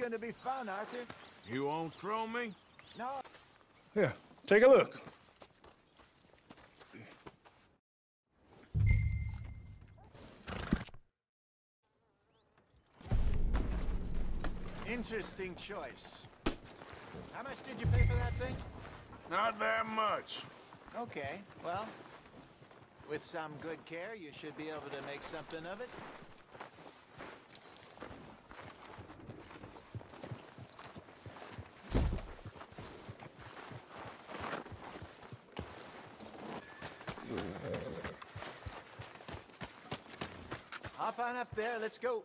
gonna be fun, Arthur. You won't throw me? No. Here, take a look. Interesting choice. How much did you pay for that thing? Not that much. Okay, well, with some good care, you should be able to make something of it. Hop on up there, let's go.